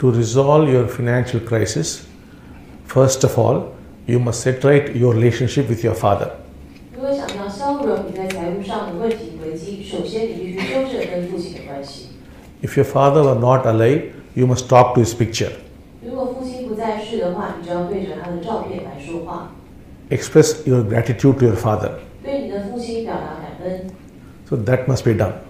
to resolve your financial crisis, first of all, you must set right your relationship with your father. If your father were not alive, you must talk to his picture. Express your gratitude to your father. So that must be done.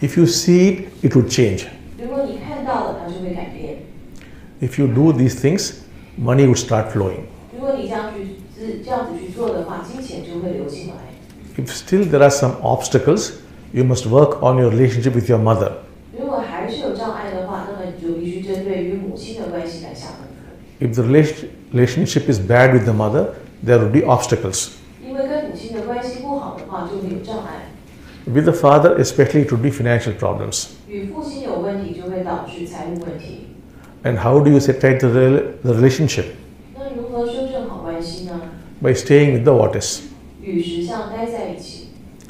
If you see it, it would change. If you do these things, money would start flowing. If still there are some obstacles, you must work on your relationship with your mother. If the relationship is bad with the mother, there will be obstacles with the father especially to the financial problems. And how do you separate the, the relationship? By staying with the what is.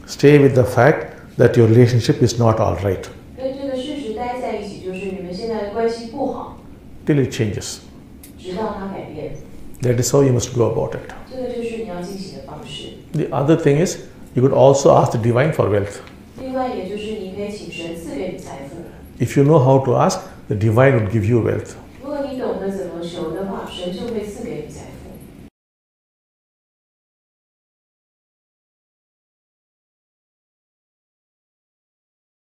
Stay with the fact that your relationship is not all right. Till it changes. That is how you must go about it. The other thing is you could also ask the divine for wealth. If you know how to ask, the divine would give you wealth.